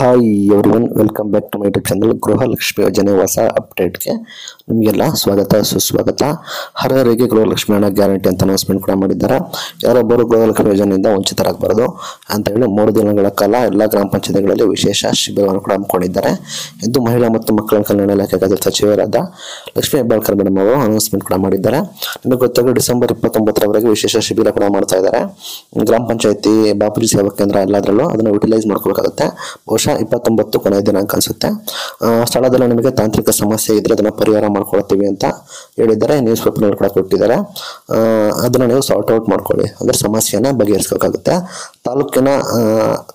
Hi everyone welcome back to my YouTube channel Gruhalakshmi ಯೋಜನೆ ಹೊಸ ಅಪ್ಡೇಟ್ಗೆ ನಿಮಗೆಲ್ಲ ಸ್ವಾಗತ, ಸುಸ್ವಾಗತ. ಹರಹರಿಗೆ ಗೃಹಲಕ್ಷ್ಮಿ ಹಣ ಗ್ಯಾರಂಟಿ ಅಂತ ಅನೌನ್ಸ್ಮೆಂಟ್ ಕೂಡ ಮಾಡಿದ್ದಾರೆ. ಯಾರೊಬ್ಬರು ಗೃಹಲಕ್ಷ್ಮಿ ಯೋಜನೆಯಿಂದ ವಂಚಿತರಾಗಬಾರ್ದು ಅಂತ ಹೇಳಿ ಮೂರು ದಿನಗಳ ಕಾಲ ಎಲ್ಲ ಗ್ರಾಮ ಪಂಚಾಯತ್ಗಳಲ್ಲಿ ವಿಶೇಷ ಶಿಬಿರವನ್ನು ಕೂಡ ಹಮ್ಮಿಕೊಂಡಿದ್ದಾರೆ. ಎಂದು ಮಹಿಳಾ ಮತ್ತು ಮಕ್ಕಳ ಕಲ್ಯಾಣ ಇಲಾಖೆ ಖಾತೆ ಸಚಿವರಾದ ಲಕ್ಷ್ಮೀ ಹೆಬ್ಬಾಳ್ಕರ್ ಮೇಡಮ್ ಅವರು ಅನೌನ್ಸ್ಮೆಂಟ್ ಕೂಡ ಮಾಡಿದ್ದಾರೆ. ನಿಮಗೆ ಗೊತ್ತಾಗ ಡಿಸೆಂಬರ್ ಇಪ್ಪತ್ತೊಂಬತ್ತರವರೆಗೆ ವಿಶೇಷ ಶಿಬಿರ ಕೂಡ ಮಾಡ್ತಾ ಇದ್ದಾರೆ. ಗ್ರಾಮ ಪಂಚಾಯತಿ ಬಾಪೂಜಿ ಸೇವಾ ಕೇಂದ್ರ ಎಲ್ಲದರಲ್ಲೂ ಅದನ್ನು ಯುಟಿಲೈಸ್ ಮಾಡ್ಕೋಬೇಕಾಗುತ್ತೆ ಬಹುಶಃ ಇಪ್ಪತ್ತೊಂಬತ್ತು ಕೊನೆಯ ದಿನಾಂಕ ಅನ್ಸುತ್ತೆ. ಸ್ಥಳದಲ್ಲಿ ನಿಮಗೆ ತಾಂತ್ರಿಕ ಸಮಸ್ಯೆ ಇದ್ರೆ ಅದನ್ನು ಪರಿಹಾರ ಮಾಡ್ಕೊಳ್ತೀವಿ ಅಂತ ಹೇಳಿದ್ದಾರೆ. ನ್ಯೂಸ್ ಪೇಪರ್ನಲ್ಲಿ ಕೂಡ ಕೊಟ್ಟಿದ್ದಾರೆ. ಅದನ್ನು ನೀವು ಸಾರ್ಟ್ ಔಟ್ ಮಾಡ್ಕೊಳ್ಳಿ. ಅಂದರೆ ಸಮಸ್ಯೆನ ಬಗೆಹರಿಸಬೇಕಾಗುತ್ತೆ ತಾಲೂಕಿನ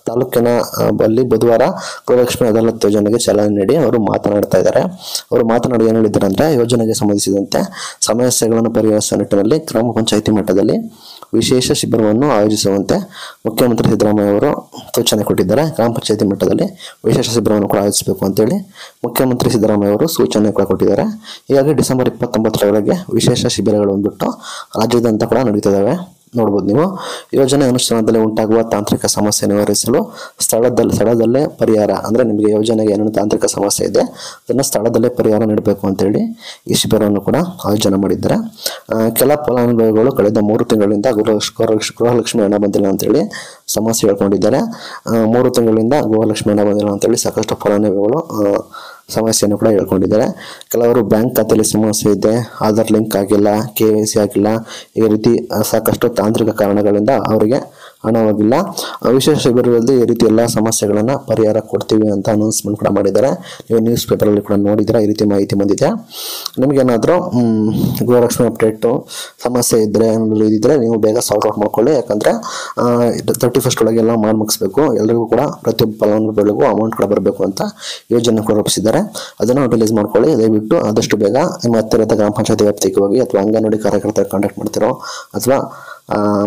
ತಾಲೂಕಿನ ಬಳಿ ಬುಧವಾರ ಗೃಹಲಕ್ಷ್ಮಿ ಅದಾಲತ್ ಯೋಜನೆಗೆ ಚಾಲನೆ ನೀಡಿ ಅವರು ಮಾತನಾಡ್ತಾ ಇದ್ದಾರೆ. ಅವರು ಮಾತನಾಡಿ ಏನು ಹೇಳಿದ್ದಾರೆ ಅಂದರೆ ಯೋಜನೆಗೆ ಸಂಬಂಧಿಸಿದಂತೆ ಸಮಸ್ಯೆಗಳನ್ನು ಪರಿಹರಿಸುವ ನಿಟ್ಟಿನಲ್ಲಿ ಗ್ರಾಮ ಪಂಚಾಯಿತಿ ಮಟ್ಟದಲ್ಲಿ ವಿಶೇಷ ಶಿಬಿರವನ್ನು ಆಯೋಜಿಸುವಂತೆ ಮುಖ್ಯಮಂತ್ರಿ ಸಿದ್ದರಾಮಯ್ಯ ಅವರು ಸೂಚನೆ ಕೊಟ್ಟಿದ್ದಾರೆ. ಗ್ರಾಮ ಪಂಚಾಯತಿ ಮಟ್ಟದಲ್ಲಿ ವಿಶೇಷ ಶಿಬಿರವನ್ನು ಕೂಡ ಆಯೋಜಿಸಬೇಕು ಅಂತೇಳಿ ಮುಖ್ಯಮಂತ್ರಿ ಸಿದ್ದರಾಮಯ್ಯ ಅವರು ಸೂಚನೆ ಕೂಡ ಕೊಟ್ಟಿದ್ದಾರೆ. ಹೀಗಾಗಿ ಡಿಸೆಂಬರ್ ಇಪ್ಪತ್ತೊಂಬತ್ತರವರೆಗೆ ವಿಶೇಷ ಶಿಬಿರಗಳು ಬಂದ್ಬಿಟ್ಟು ರಾಜ್ಯದಂತ ಕೂಡ ನಡೀತಿದ್ದಾವೆ ನೋಡ್ಬೋದು ನೀವು. ಯೋಜನೆ ಅನುಷ್ಠಾನದಲ್ಲಿ ಉಂಟಾಗುವ ತಾಂತ್ರಿಕ ಸಮಸ್ಯೆ ನಿವಾರಿಸಲು ಸ್ಥಳದಲ್ಲಿ ಸ್ಥಳದಲ್ಲೇ ಪರಿಹಾರ ಅಂದರೆ ನಿಮಗೆ ಯೋಜನೆಗೆ ಏನೇನು ತಾಂತ್ರಿಕ ಸಮಸ್ಯೆ ಇದೆ, ಅದನ್ನು ಸ್ಥಳದಲ್ಲೇ ಪರಿಹಾರ ನೀಡಬೇಕು ಅಂತೇಳಿ ಈ ಶಿಬಿರವನ್ನು ಕೂಡ ಆಯೋಜನೆ ಮಾಡಿದ್ದಾರೆ. ಕೆಲ ಫಲಾನುಭವಿಗಳು ಕಳೆದ ಮೂರು ತಿಂಗಳಿಂದ ಗೃಹ, ಗೃಹ- ಗೃಹಲಕ್ಷ್ಮಿ ಹಣ ಬಂದಿಲ್ಲ ಅಂತೇಳಿ ಸಮಸ್ಯೆ ಹೇಳ್ಕೊಂಡಿದ್ದಾರೆ. ಮೂರು ತಿಂಗಳಿಂದ ಗೃಹಲಕ್ಷ್ಮಿ ಹಣ ಬಂದಿಲ್ಲ ಅಂತೇಳಿ ಸಾಕಷ್ಟು ಫಲಾನುಭವಿಗಳು ಸಮಸ್ಯೆಯನ್ನು ಕೂಡ ಹೇಳ್ಕೊಂಡಿದ್ದಾರೆ. ಕೆಲವರು ಬ್ಯಾಂಕ್ ಖಾತೆಯಲ್ಲಿ ಸಮಸ್ಯೆ ಇದೆ, ಆಧಾರ್ ಲಿಂಕ್ ಆಗಿಲ್ಲ, ಕೆ ವೈ ಸಿ ಆಗಿಲ್ಲ, ಈ ರೀತಿ ಸಾಕಷ್ಟು ತಾಂತ್ರಿಕ ಕಾರಣಗಳಿಂದ ಅವರಿಗೆ ಹಣವಾಗಿಲ್ಲ. ವಿಶೇಷ ಶಿಬಿರದಲ್ಲಿ ಈ ರೀತಿ ಎಲ್ಲ ಸಮಸ್ಯೆಗಳನ್ನು ಪರಿಹಾರ ಕೊಡ್ತೀವಿ ಅಂತ ಅನೌನ್ಸ್ಮೆಂಟ್ ಕೂಡ ಮಾಡಿದ್ದಾರೆ. ನೀವು ನ್ಯೂಸ್ ಪೇಪರಲ್ಲಿ ಕೂಡ ನೋಡಿದ್ರೆ ಈ ರೀತಿ ಮಾಹಿತಿ ಬಂದಿದೆ. ನಿಮಗೇನಾದರೂ ಗೃಹಲಕ್ಷ್ಮಿ ಅಪ್ಡೇಟು ಸಮಸ್ಯೆ ಇದ್ದರೆ ಇದ್ದರೆ ನೀವು ಬೇಗ ಸಾರ್ಟ್ ಔಟ್ ಮಾಡ್ಕೊಳ್ಳಿ. ಯಾಕಂದರೆ ತರ್ಟಿ ಫಸ್ಟ್ ಒಳಗೆ ಎಲ್ಲ ಮಾಡಿ ಮುಗಿಸ್ಬೇಕು. ಎಲ್ಲರಿಗೂ ಕೂಡ ಪ್ರತಿಯೊಬ್ಬ ಫಲಾನುಭವಿಗಳಿಗೂ ಅಮೌಂಟ್ ಕೂಡ ಬರಬೇಕು ಅಂತ ಯೋಜನೆ ಕೂಡ ರೂಪಿಸಿದ್ದಾರೆ. ಅದನ್ನು ರಿಲೀಸ್ ಮಾಡ್ಕೊಳ್ಳಿ. ದಯವಿಟ್ಟು ಆದಷ್ಟು ಬೇಗ ನಿಮ್ಮ ಹತ್ತಿರದ ಗ್ರಾಮ ಪಂಚಾಯತ್ ವ್ಯಾಪ್ತಿಗೆ ಹೋಗಿ ಅಥವಾ ಅಂಗನವಾಡಿ ಕಾರ್ಯಕರ್ತರ ಕಾಂಟ್ಯಾಕ್ಟ್ ಮಾಡ್ತಿರೋ ಅಥವಾ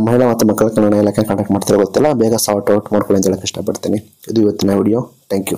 ಮಹಿಳಾ ಮತ್ತು ಮಕ್ಕಳ ಕಲ್ಯಾಣ ಇಲಾಖೆ ಕಾಂಟ್ಯಾಕ್ಟ್ ಮಾಡ್ತಾರೆ ಗೊತ್ತಿಲ್ಲ. ಬೇಗ ಸಾರ್ಟ್ ಔಟ್ ಮಾಡ್ಕೊಳ್ಳಿ ಅಂತ ಹೇಳಕ್ಕೆ ಇಷ್ಟಪಡ್ತೀನಿ. ಇದು ಇವತ್ತಿನ ವಿಡಿಯೋ ಥ್ಯಾಂಕ್ ಯು